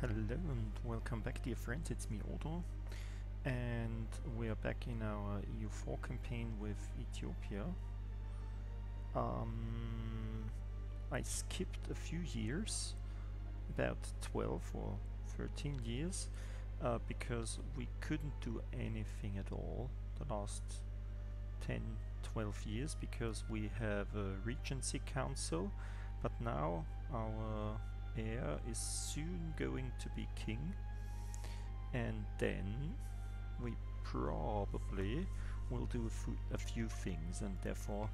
Hello and welcome back dear friends, it's me Odo and we are back in our EU4 campaign with Ethiopia. Um, I skipped a few years, about 12 or 13 years, uh, because we couldn't do anything at all the last 10, 12 years because we have a Regency Council, but now our heir is soon going to be king and then we probably will do a, a few things and therefore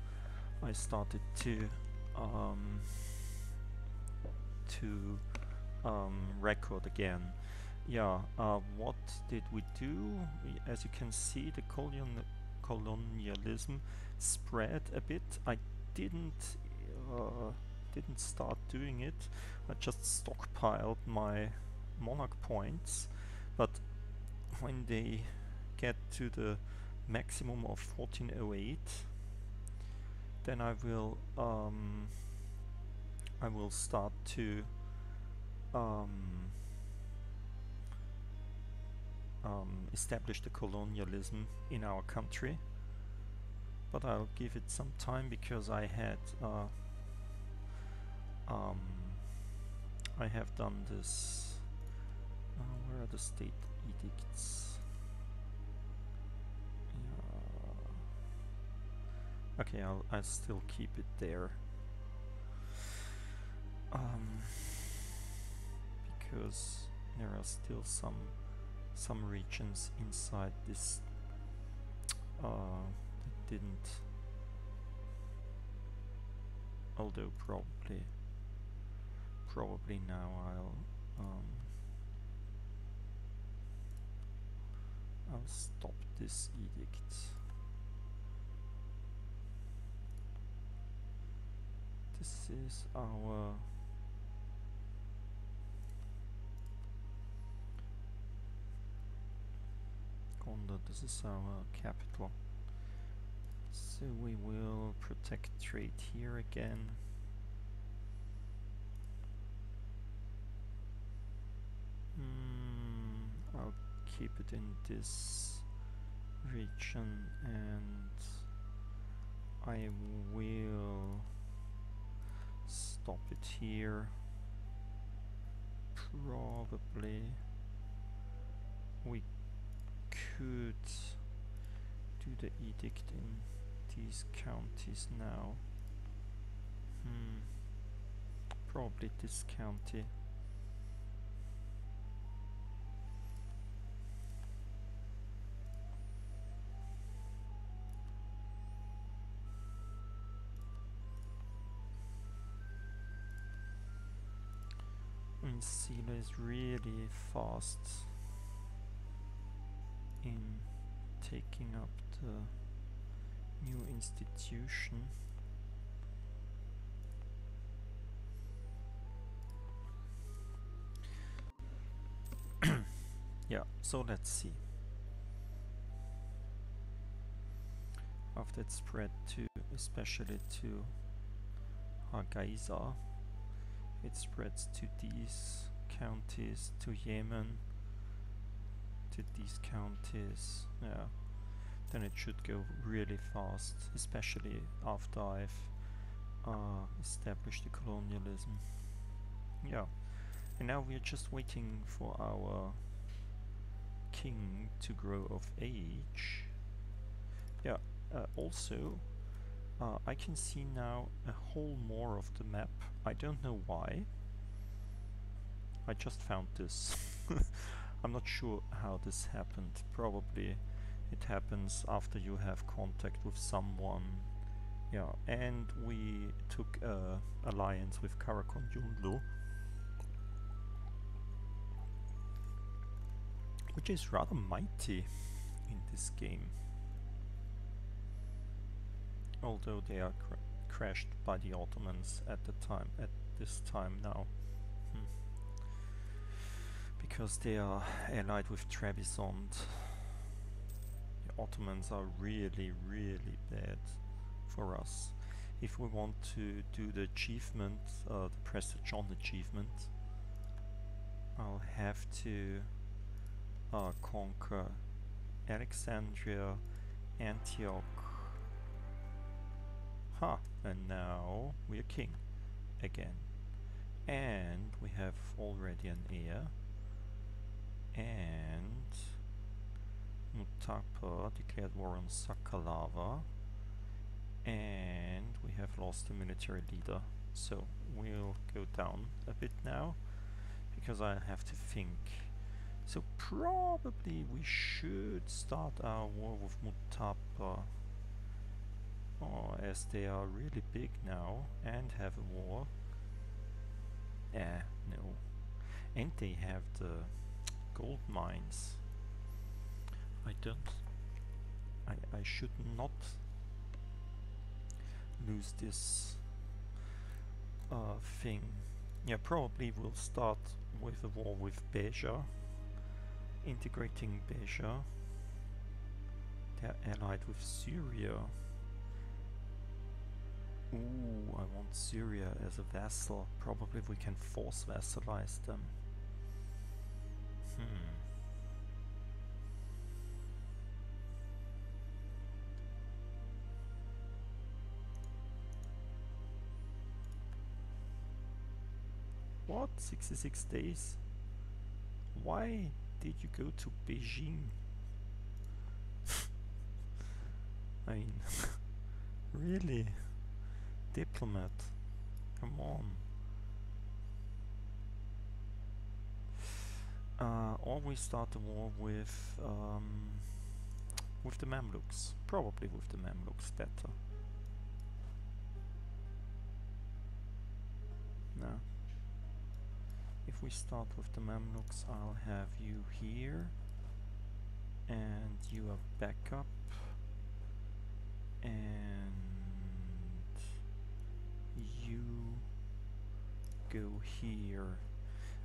I started to um, to um, record again. Yeah, uh, what did we do? As you can see, the colon colonialism spread a bit. I didn't uh, didn't start doing it. I just stockpiled my monarch points, but when they get to the maximum of 1408, then I will um, I will start to um, um, establish the colonialism in our country. But I'll give it some time because I had uh, um, I have done this. Uh, where are the state edicts? Okay, I'll I still keep it there. Um, because there are still some some regions inside this uh, that didn't although probably probably now I'll um, I'll stop this edict. This is our Gondar, this is our capital. So we will protect trade here again. Keep it in this region and I will stop it here. Probably we could do the edict in these counties now. Hmm probably this county And is really fast in taking up the new institution. yeah, so let's see. After it spread to, especially to Hargeisa, it spreads to these counties, to Yemen, to these counties, yeah. Then it should go really fast, especially after I've uh, established the colonialism. Yeah. And now we're just waiting for our king to grow of age. Yeah, uh, also uh, I can see now a whole more of the map. I don't know why. I just found this. I'm not sure how this happened. Probably it happens after you have contact with someone. Yeah, and we took a alliance with Qara Qoyunlu. Which is rather mighty in this game although they are cr crashed by the Ottomans at the time, at this time now. Hmm. Because they are allied with Trebizond. The Ottomans are really, really bad for us. If we want to do the achievement, uh, the Prester John achievement, I'll have to uh, conquer Alexandria, Antioch. Huh, and now we're king again. And we have already an heir. And Mutapa declared war on Sakalava. And we have lost a military leader. So we'll go down a bit now because I have to think. So probably we should start our war with Mutapa. Oh, as they are really big now and have a war. Eh, no. And they have the gold mines. I don't... I, I should not lose this uh, thing. Yeah, probably we'll start with a war with Beja, integrating Beja. They're allied with Syria. Ooh, I want Syria as a vassal. Probably we can force vassalize them. Hmm. What? 66 days? Why did you go to Beijing? I mean, really? Diplomat? Come on. Uh, or we start the war with um, with the Mamluks. Probably with the Mamluks better. No. If we start with the Mamluks, I'll have you here, and you are backup, and you go here,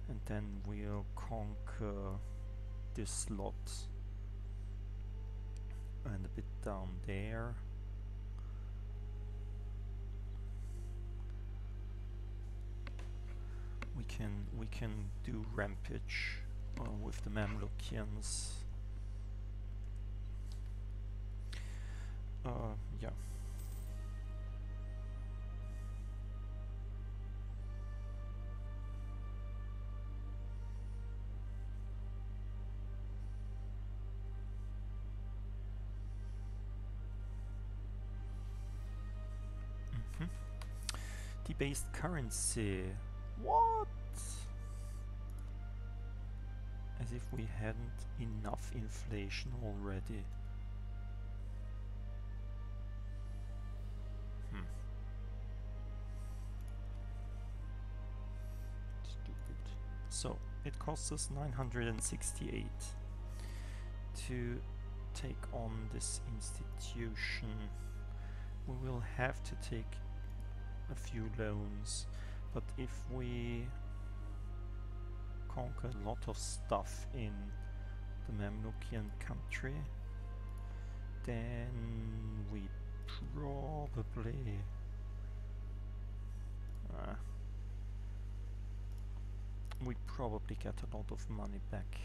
and then we'll conquer this lot, and a bit down there. we can we can do rampage uh, with the Mamlukians. Uh, yeah. Debased currency. What? As if we hadn't enough inflation already. Hmm. Stupid. So, it costs us 968 to take on this institution. We will have to take a few loans but if we conquer a lot of stuff in the Mamlukian country, then we probably uh, we probably get a lot of money back.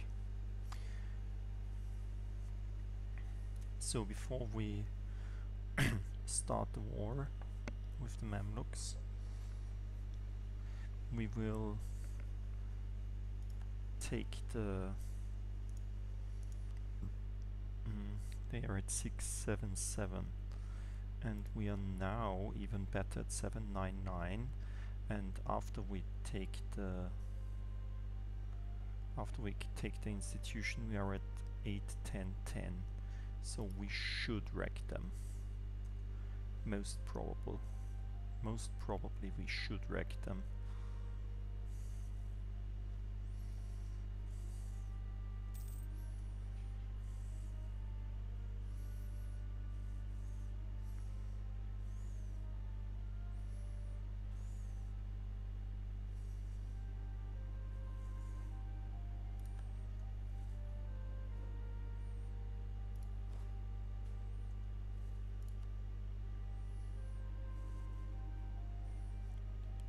So before we start the war with the Mamluks, we will take the mm, they are at 677 and we are now even better at 799 and after we take the after we take the institution we are at 8 10 10 so we should wreck them. Most probable most probably we should wreck them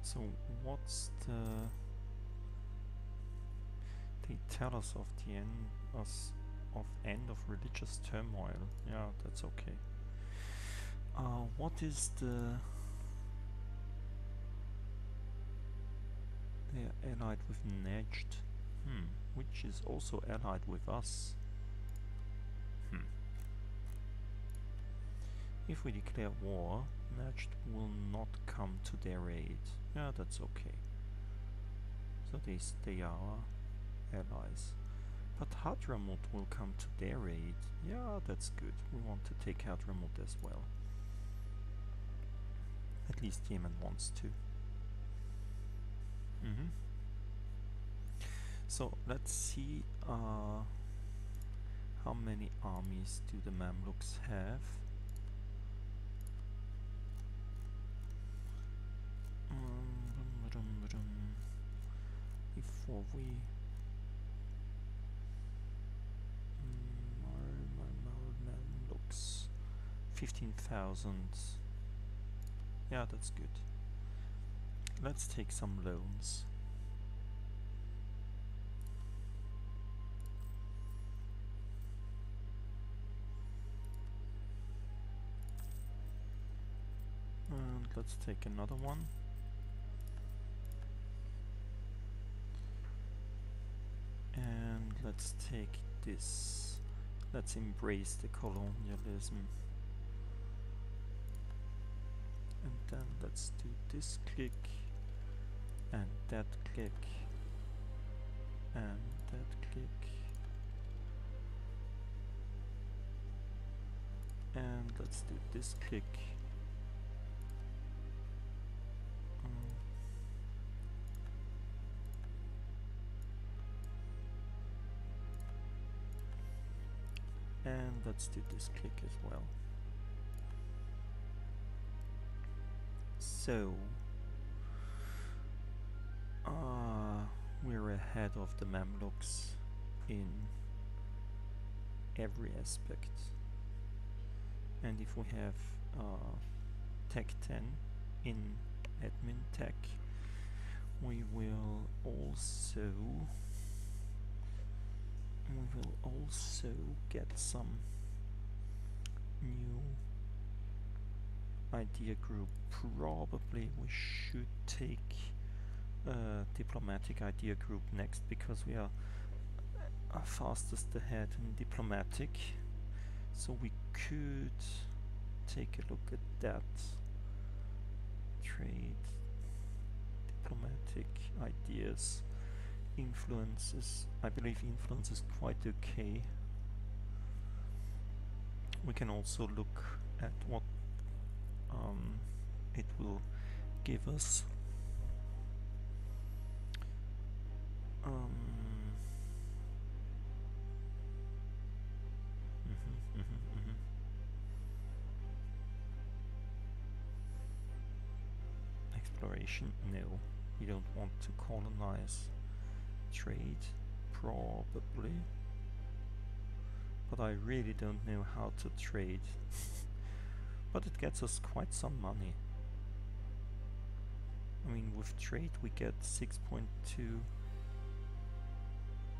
So what's the... They tell us of the end us of end of religious turmoil. Yeah, that's okay. Uh, what is the they are allied with Nejd. Hmm, which is also allied with us. Hmm. If we declare war, Nejd will not come to their aid. Yeah, that's okay. So they stay our allies. But Hadramut will come to their aid. Yeah, that's good. We want to take Hadramut as well. At least Yemen wants to. Mm -hmm. So let's see uh, how many armies do the Mamluks have. Before we Mamluks, fifteen thousand. Yeah, that's good. Let's take some loans. And let's take another one. And let's take this. Let's embrace the colonialism. And then let's do this click and that click and that click and let's do this click let's do this click as well so uh, we're ahead of the Mamluks in every aspect. And if we have uh, Tech 10 in admin tech, we will also we will also get some new idea group. Probably we should take uh, diplomatic idea group next because we are uh, fastest ahead in diplomatic so we could take a look at that trade diplomatic ideas influences I believe influence is quite okay we can also look at what um, it will give us Um. Mm-hmm, mm-hmm, mm-hmm. Exploration? No. We don't want to colonize. Trade? Probably. But I really don't know how to trade. but it gets us quite some money. I mean, with trade we get 6.2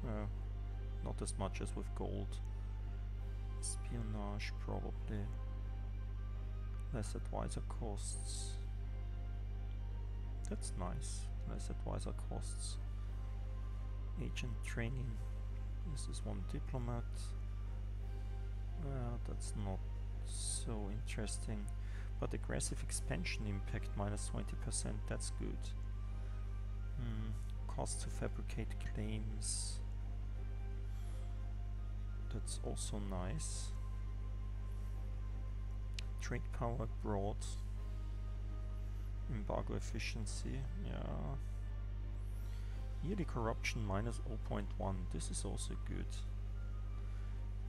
uh, not as much as with gold. Espionage probably. Less advisor costs. That's nice. Less advisor costs. Agent training. This is one diplomat. Uh, that's not so interesting. But aggressive expansion impact minus 20%, that's good. Hmm. Cost to fabricate claims that's also nice. Trade power abroad. Embargo efficiency, yeah. Yearly corruption minus 0.1, this is also good.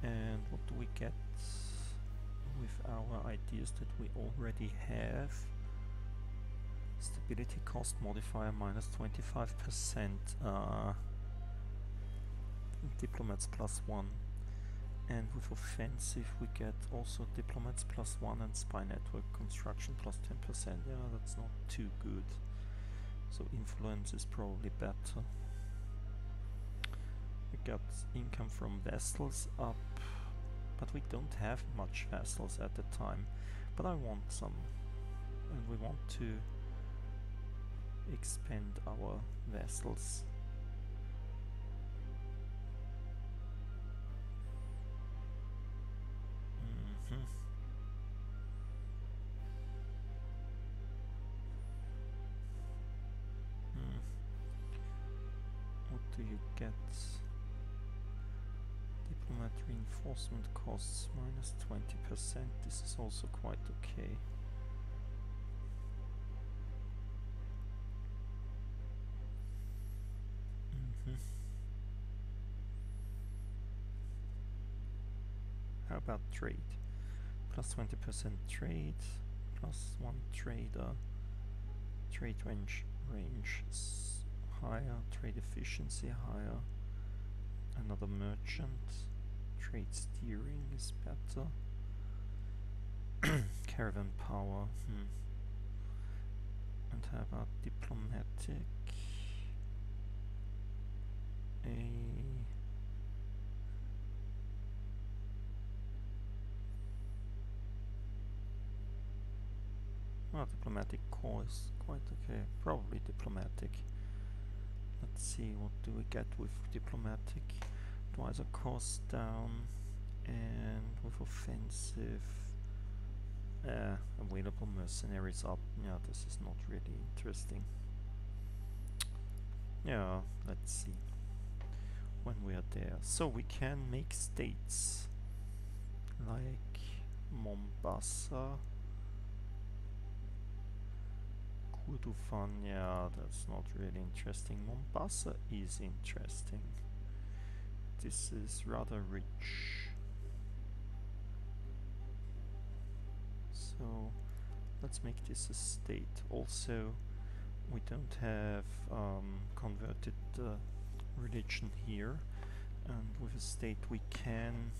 And what do we get with our ideas that we already have? Stability cost modifier minus 25%. Uh, diplomats plus 1 and with offensive we get also diplomats plus 1 and spy network construction plus 10%. Yeah, that's not too good. So influence is probably better. Got income from vessels up, but we don't have much vessels at the time. But I want some, and we want to expand our vessels. Reinforcement costs minus 20%. This is also quite okay. Mhm. How about trade? Plus 20% trade, plus one trader, trade range range higher, trade efficiency higher, another merchant, trade steering is better, caravan power, hmm. And how about diplomatic? A well, diplomatic core is quite okay. Probably diplomatic. Let's see, what do we get with diplomatic? Advisor cost down, and with offensive, uh, available mercenaries up. Yeah, this is not really interesting. Yeah, let's see when we are there. So we can make states like Mombasa, Kurdufan. Yeah, that's not really interesting. Mombasa is interesting. This is rather rich. So let's make this a state. Also, we don't have um, converted uh, religion here, and with a state we can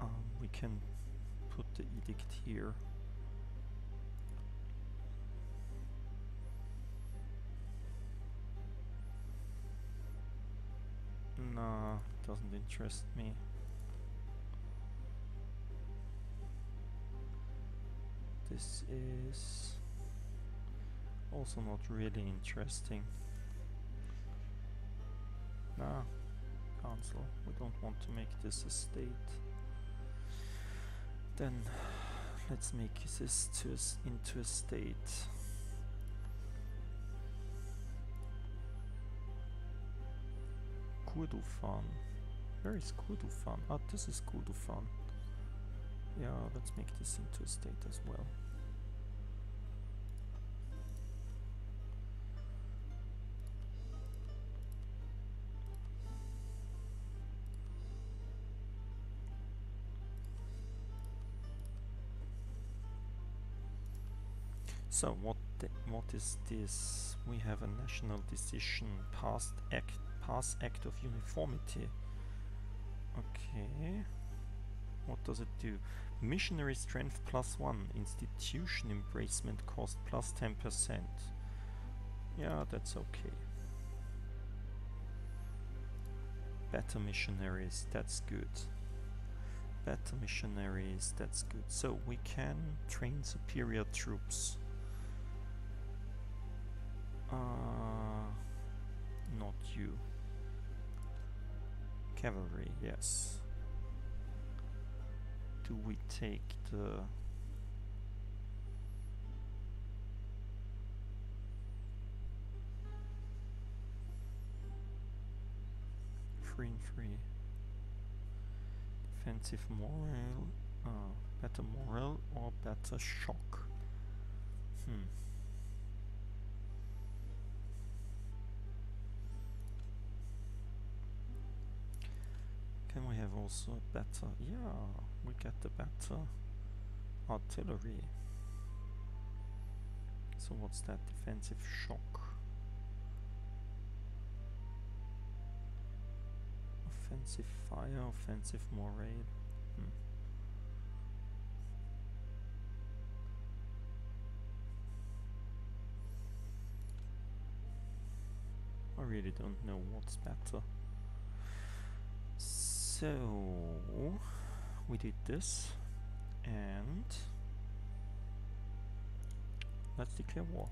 um, we can put the edict here. Nah, doesn't interest me. This is also not really interesting. No, cancel. We don't want to make this a state. Then let's make this to into a state. Kurdufan. Where is Kurdufan? Ah, this is Kurdufan. Yeah, let's make this into a state as well. So what what is this? We have a national decision past act pass act of uniformity. Okay. What does it do? Missionary strength plus one, institution embracement cost plus ten percent. Yeah, that's okay. Better missionaries, that's good. Better missionaries, that's good. So we can train superior troops. Uh, not you. Cavalry, yes. Do we take the free and free. Defensive morale uh, better morale or better shock? Hmm Can we have also a better? Yeah, we get the better artillery. So what's that? Defensive shock. Offensive fire, offensive morale. Hmm. really don't know what's better. So we did this and let's declare war.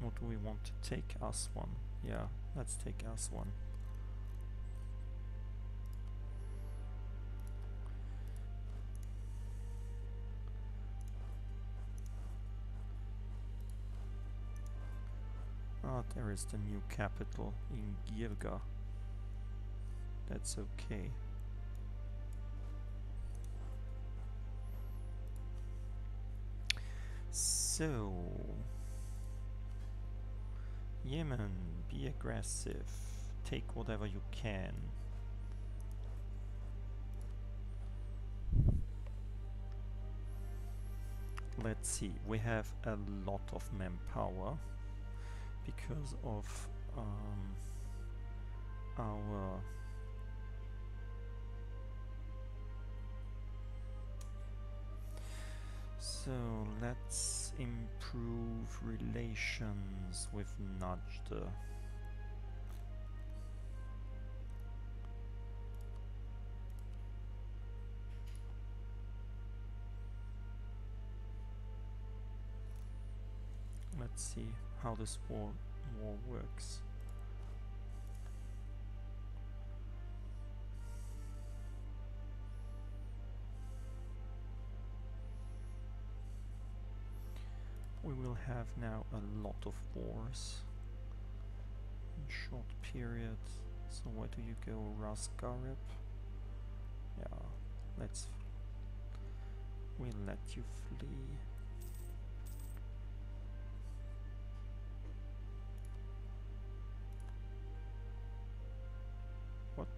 What do we want to take? Aswan. Yeah, let's take Aswan. There is the new capital in Girga. That's okay. So, Yemen, be aggressive. Take whatever you can. Let's see, we have a lot of manpower because of um, our so let's improve relations with Najd. Let's see how this war, war works. We will have now a lot of wars in short period. So where do you go, Ras Yeah, let's... We'll let you flee. What?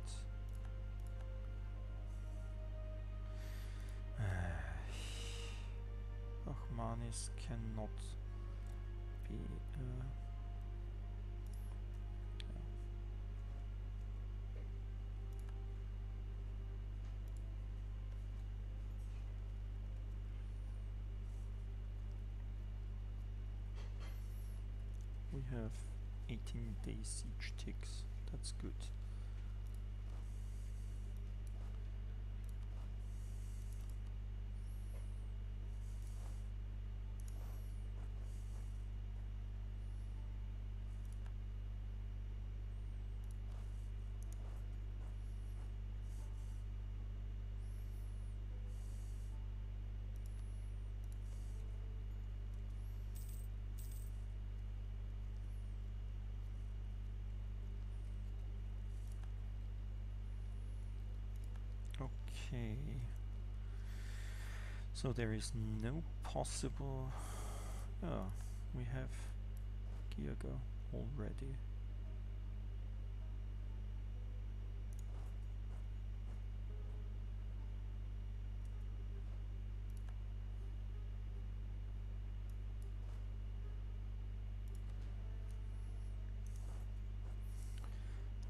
Ochmanis cannot be. Uh, we have 18 day siege ticks. That's good. Okay. So there is no possible... Oh, we have Girga already.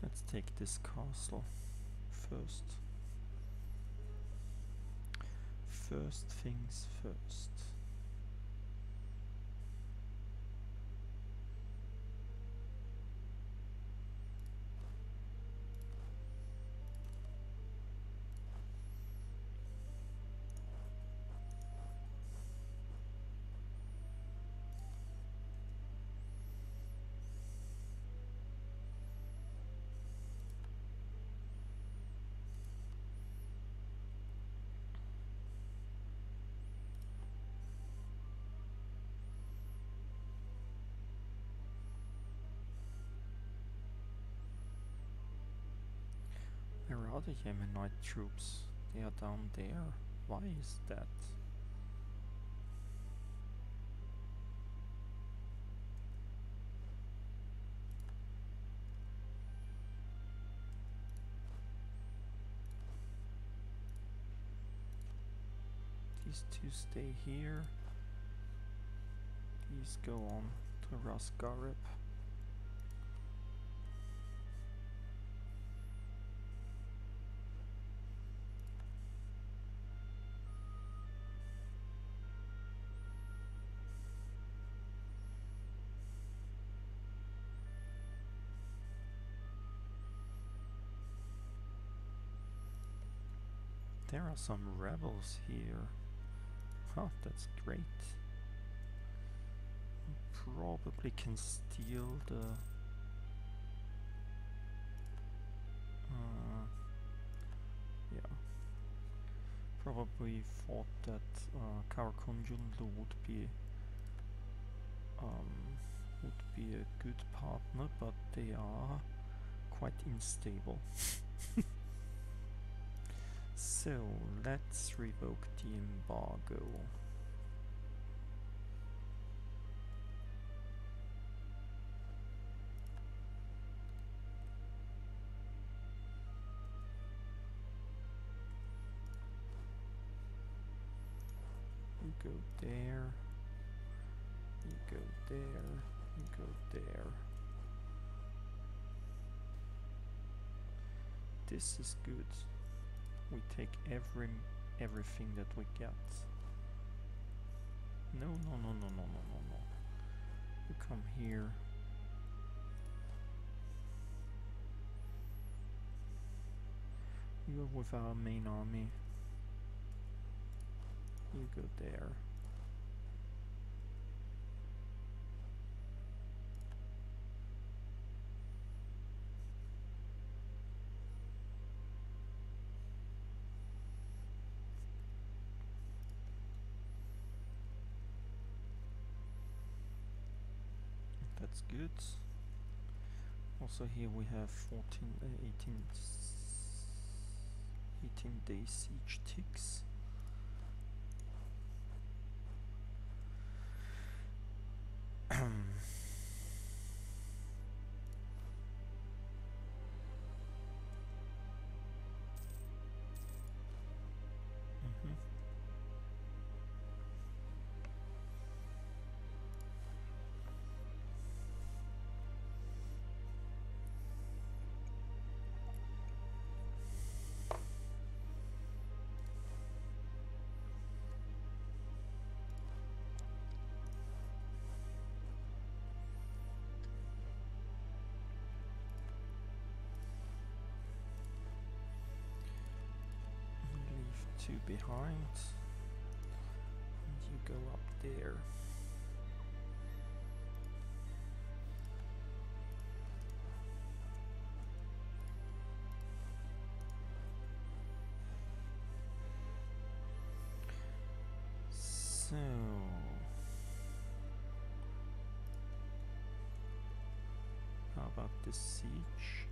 Let's take this castle first. First things first. Are Yemenite troops? They are down there. Why is that? These two stay here. These go on to Ras Some rebels here. Oh, that's great. Probably can steal the... Uh, yeah. Probably thought that uh, Qara Qoyunlu would be um, would be a good partner, but they are quite unstable. so let's revoke the embargo. You go there, you go there, you go there. This is good. We take every everything that we get. No, no, no, no, no, no, no, no. You come here. You go with our main army. You go there. That's good. Also here we have 14, uh, 18, s- 18 day siege ticks. Two behind. And you go up there. So how about the siege?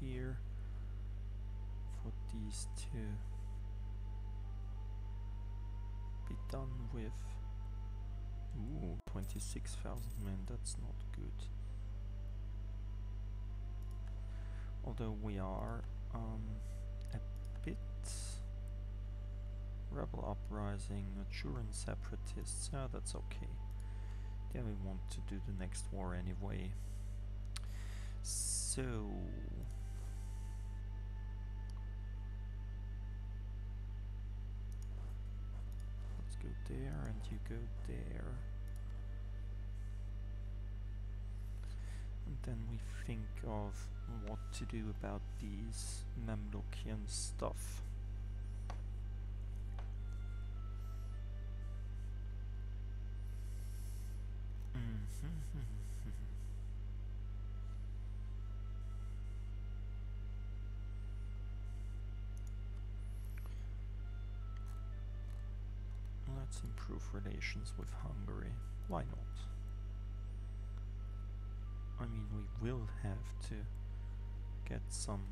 Here for these to be done with. Ooh, 26,000 men, that's not good. Although we are um, a bit rebel uprising, Maturan separatists, yeah, that's okay. Then we want to do the next war anyway. So go there and you go there. And then we think of what to do about these Mamlukian stuff. Mhm. Let's improve relations with Hungary. Why not? I mean, we will have to get some.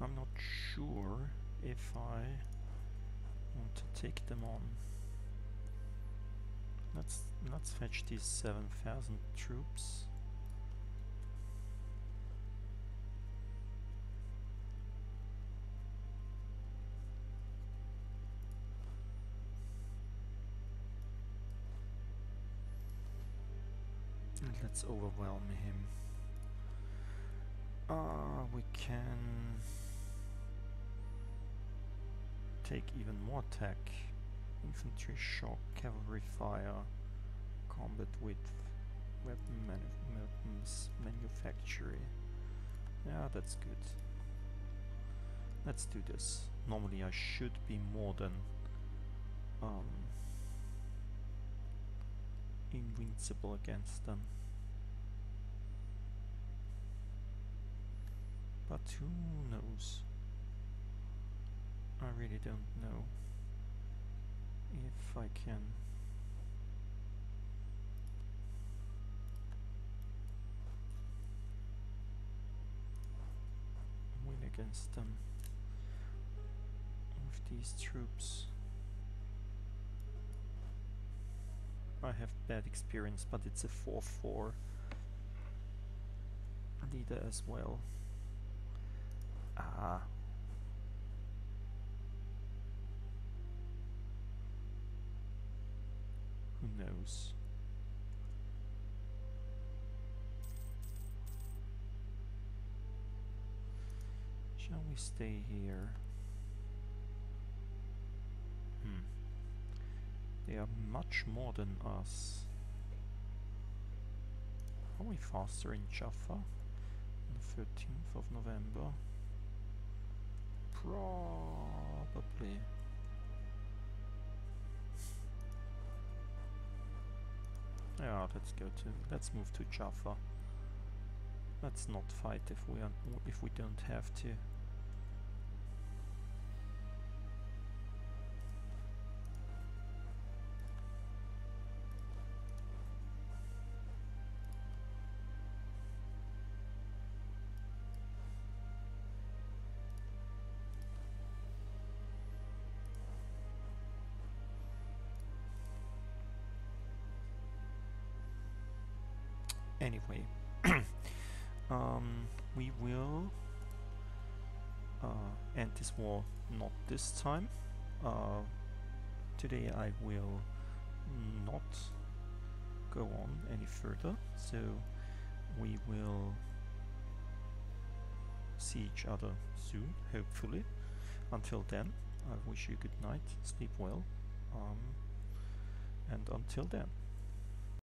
I'm not sure if I want to take them on. Let's let's fetch these 7,000 troops. Let's overwhelm him. Uh, we can take even more tech. Infantry shock, cavalry fire, combat with weapon manu weapons manufacturing. Yeah, that's good. Let's do this. Normally I should be more than um, invincible against them. But who knows? I really don't know if I can win against them with these troops. I have bad experience, but it's a 4-4 leader as well. Ah. Who knows? Shall we stay here? Hmm. They are much more than us. Are we faster in Jaffa? On the 13th of November? Probably. Yeah, let's go to let's move to Jaffa. Let's not fight if we are, if we don't have to. This not this time. Uh, today I will not go on any further, so we will see each other soon, hopefully. Until then, I wish you good night, sleep well, um, and until then.